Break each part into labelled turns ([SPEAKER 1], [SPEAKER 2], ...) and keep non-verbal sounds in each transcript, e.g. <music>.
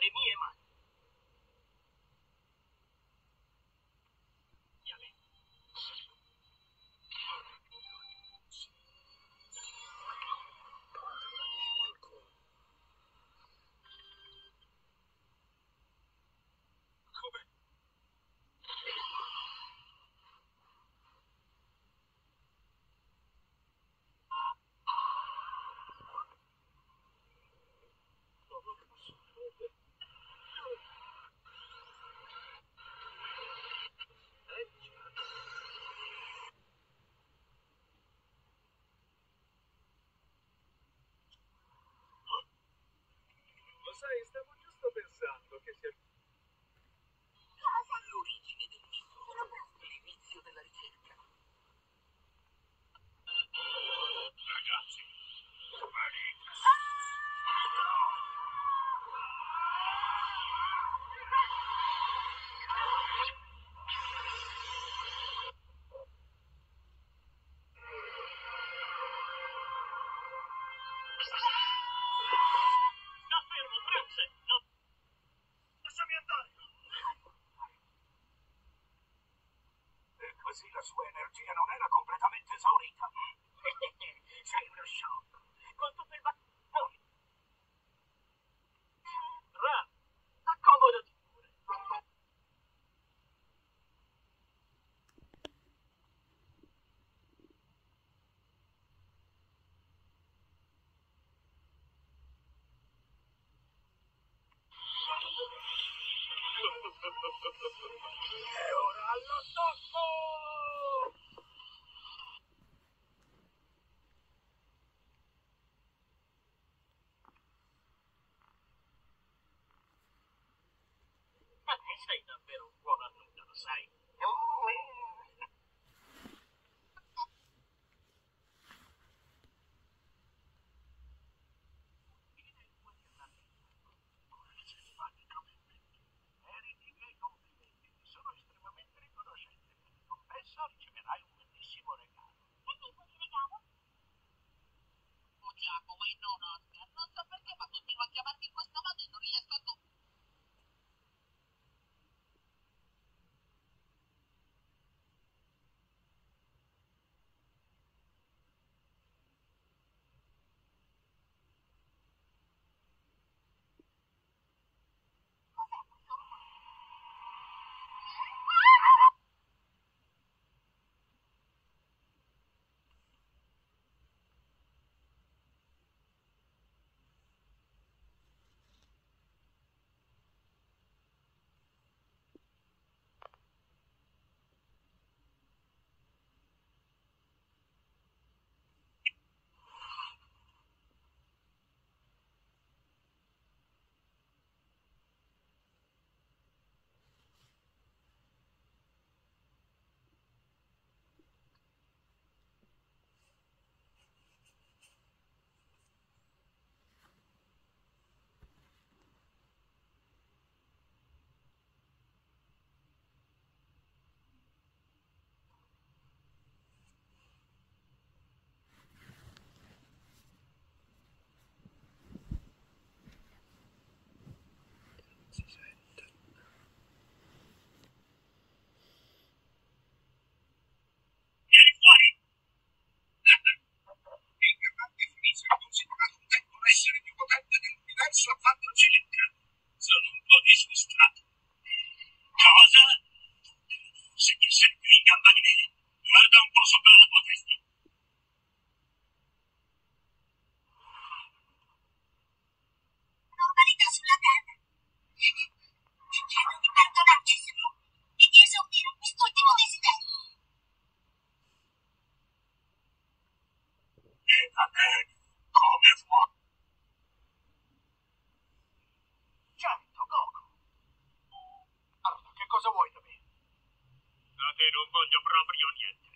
[SPEAKER 1] le mie mani. a esta sì, la sua energia non era completamente esaurita. <laughs>
[SPEAKER 2] Sei uno shock. Con tutto il bac... Poi. Ra, accomodati pure.
[SPEAKER 1] E ora all'attacco!
[SPEAKER 2] Ma te sei davvero un buon a nulla, lo sai?
[SPEAKER 1] Riceverai un bellissimo regalo.
[SPEAKER 3] Che tipo di regalo?
[SPEAKER 4] Oh Giacomo e non Oscar, non so perché ma continuo a chiamarti in questo modo e non riesco a... co-
[SPEAKER 1] Da
[SPEAKER 2] te non voglio proprio niente.
[SPEAKER 1] Cos'è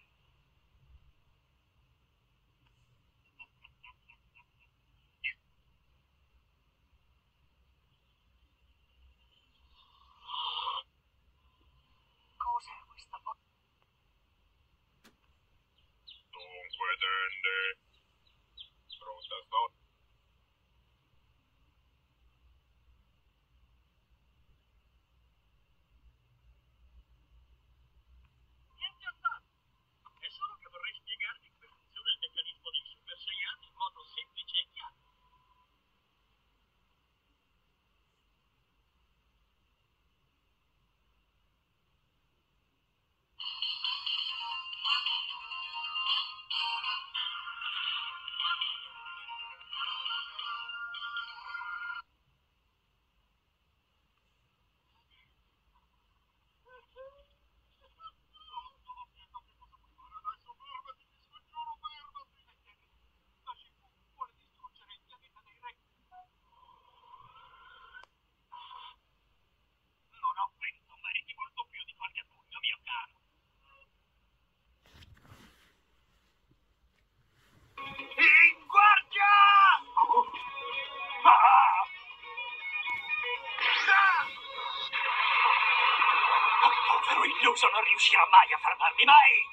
[SPEAKER 1] illuso non riuscirà mai a fermarmi, mai!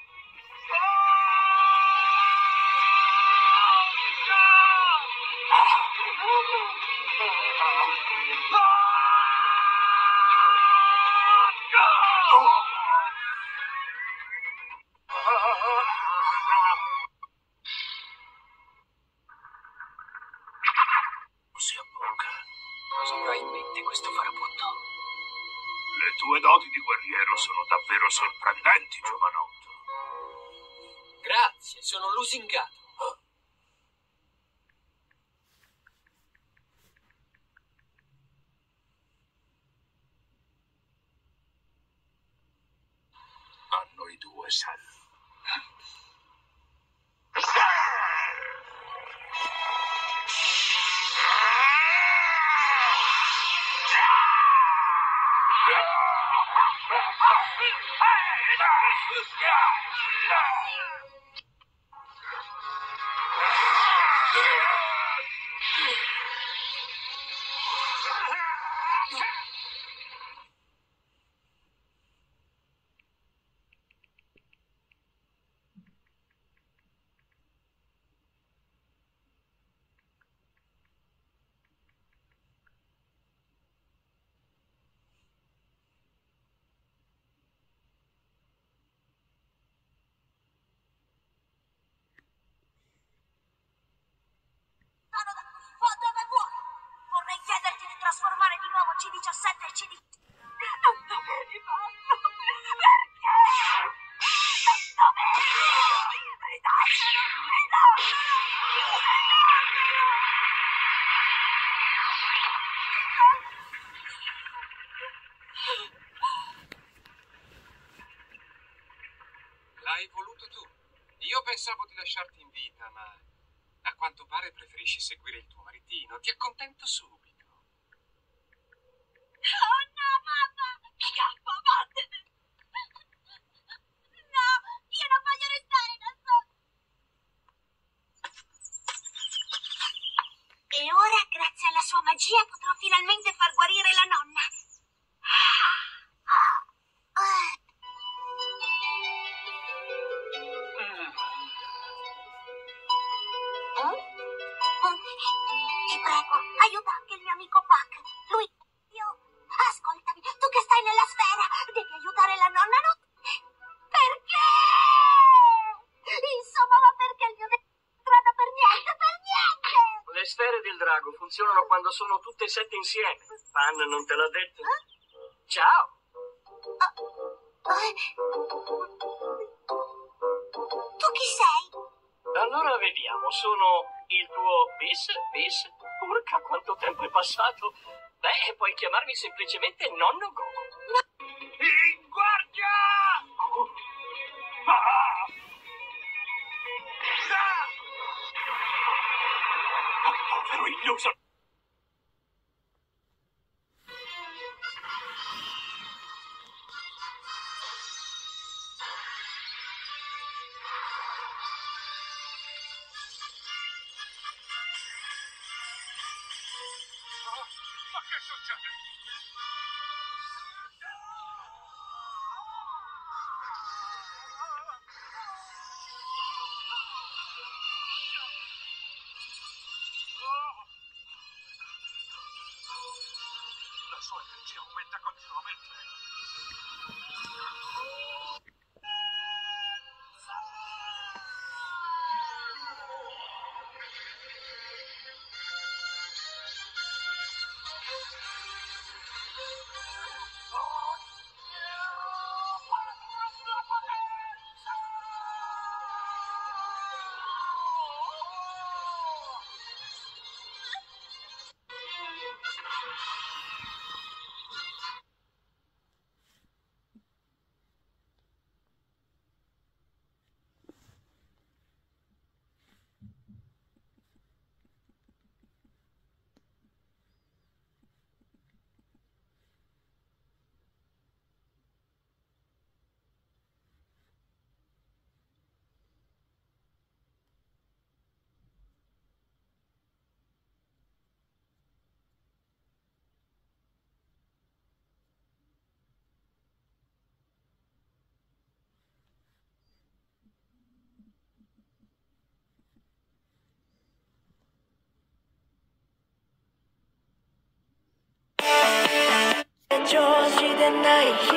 [SPEAKER 5] Tue doti di guerriero sono davvero sorprendenti, giovanotto.
[SPEAKER 1] Grazie, sono lusingato.
[SPEAKER 5] A noi due, Sal.
[SPEAKER 6] Oh. Va dove vuoi. Vorrei chiederti di trasformare di nuovo C17 e CD... Non dovevi farlo. Perché? Non dovevi. Ridammelo, ridammelo, ridammelo.
[SPEAKER 7] L'hai voluto tu. Io pensavo di lasciarti in vita, ma a quanto pare preferisci seguire il tuo maritino. Ti accontento subito.
[SPEAKER 6] Oh no, mamma! Scappa, vattene! No, io non voglio restare da sola! E ora, grazie alla sua magia, potrò finalmente far guarire la nonna.
[SPEAKER 1] Quando sono tutte e sette insieme. Pan non te l'ha detto? Ciao!
[SPEAKER 6] Eh? Tu chi sei?
[SPEAKER 1] Allora vediamo, sono il tuo bis, bis. Urca, quanto tempo è passato! Beh, puoi chiamarmi semplicemente nonno Gogo.
[SPEAKER 5] In guardia! Ah! Ah, povero illuso! La sua energia aumenta continuamente.
[SPEAKER 8] night.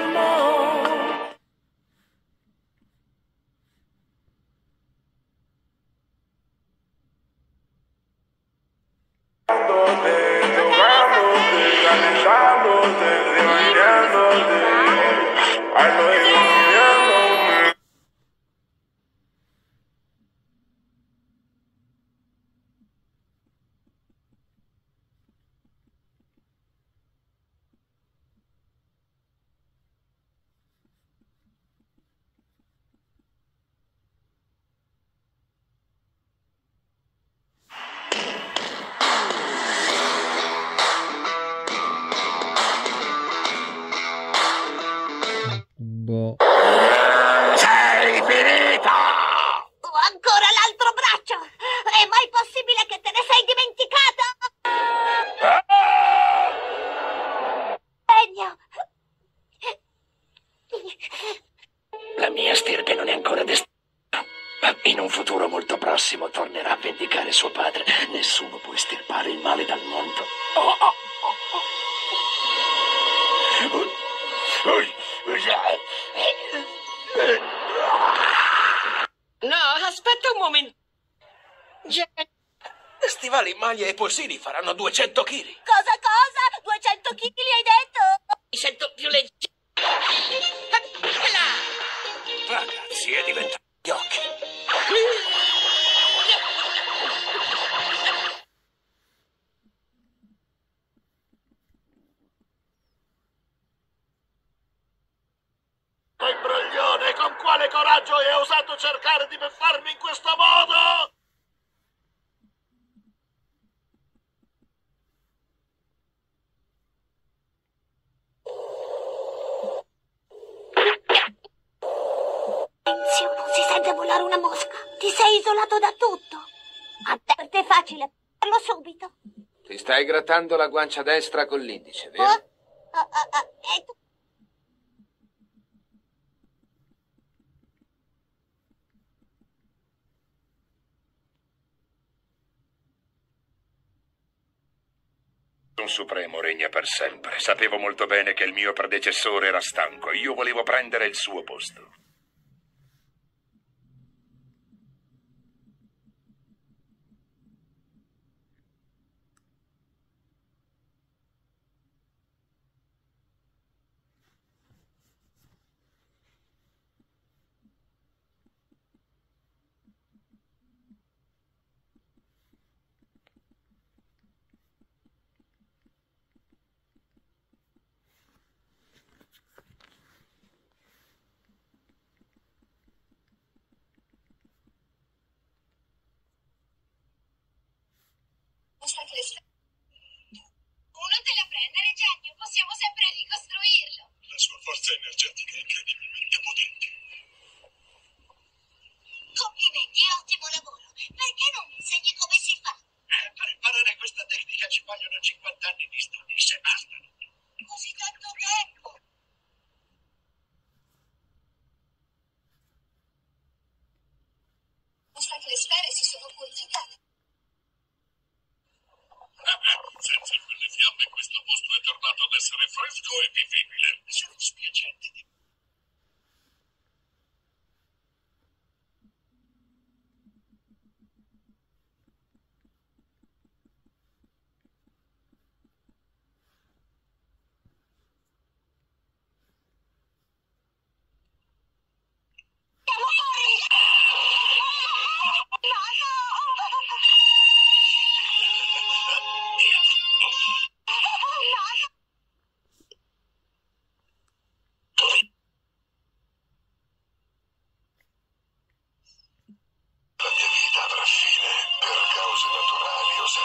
[SPEAKER 8] Padre. Nessuno può estirpare il male dal mondo. Oh, oh, oh, oh.
[SPEAKER 4] No, aspetta un momento. Già,
[SPEAKER 8] Stivali, maglie e polsini faranno 200 kg.
[SPEAKER 9] Cosa, cosa?
[SPEAKER 8] Coraggio hai osato cercare di beffarmi in questo modo?
[SPEAKER 9] Silenzio, non si sente volare una mosca. Ti sei isolato da tutto. A te è facile. Farlo subito.
[SPEAKER 10] Ti stai grattando la guancia destra con l'indice,
[SPEAKER 9] Oh,
[SPEAKER 10] vero?
[SPEAKER 9] oh, oh, oh,
[SPEAKER 11] Un supremo regna per sempre. Sapevo molto bene che il mio predecessore era stanco. Io volevo prendere il suo posto.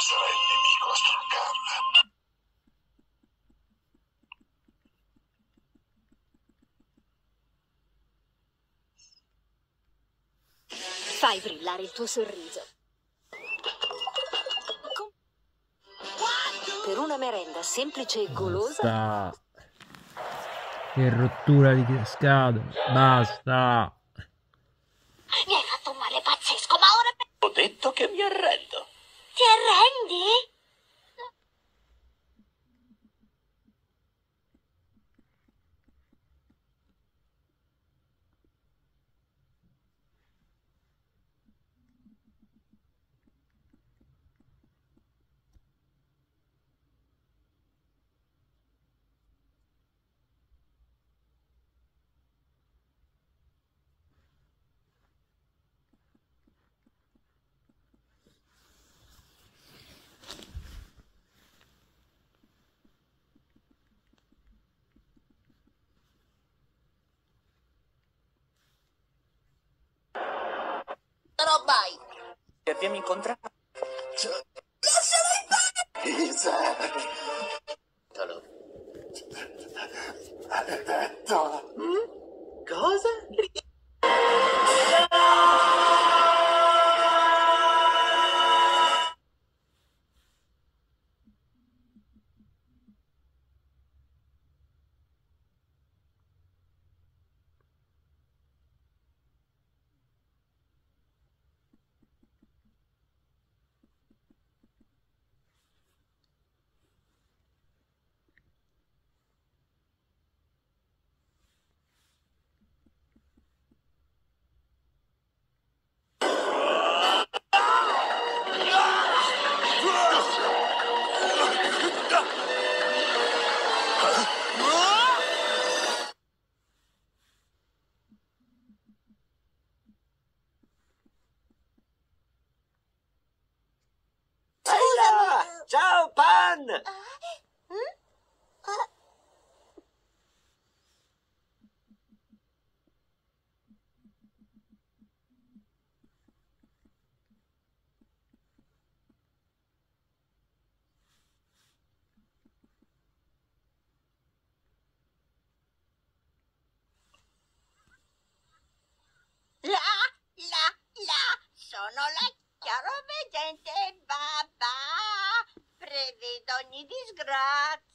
[SPEAKER 11] Sarà il nemico a stroccarla.
[SPEAKER 12] Fai brillare il tuo sorriso. Per una merenda semplice e golosa,
[SPEAKER 13] Basta. Che rottura di scatole. Basta.
[SPEAKER 9] Mi hai fatto un male pazzesco, ma ora
[SPEAKER 8] Ho detto che mi arrendo.
[SPEAKER 14] 你认得？bye. ¿Y mi contra? Yo... Todo. Strat.